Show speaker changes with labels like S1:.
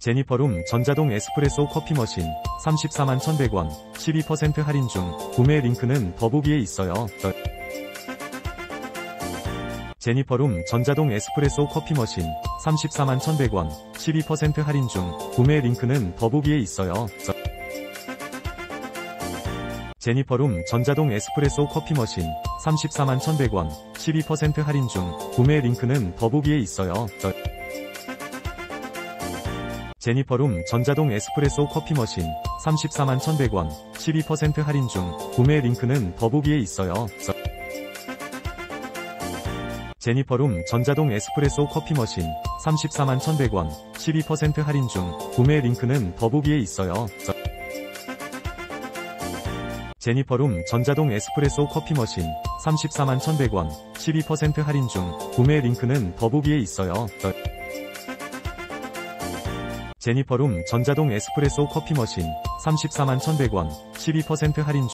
S1: 제니퍼룸 전자동 에스프레소 커피 머신 34만 1100원 12% 할인 중 구매 링크는 더보기에 있어요. 더- 제니퍼룸 전자동 에스프레소 커피 머신 34만 1100원 12% 할인 중 구매 링크는 더보기에 있어요. 더- 제니퍼룸 전자동 에스프레소 커피 머신 34만 1100원 12% 할인 중 구매 링크는 더보기에 있어요. 더- 제니퍼룸 전자동 에스프레소 커피 머신 34만 1100원 12% 할인 중 구매 링크는 더보기에 있어요. 더- 제니퍼룸 전자동 에스프레소 커피 머신 34만 1100원 12% 할인 중 구매 링크는 더보기에 있어요. 더- 제니퍼룸 전자동 에스프레소 커피 머신 34만 1100원 12% 할인 중 구매 링크는 더보기에 있어요. 더- 제니퍼룸 전자동 에스프레소 커피 머신 34만 1100원 12% 할인 중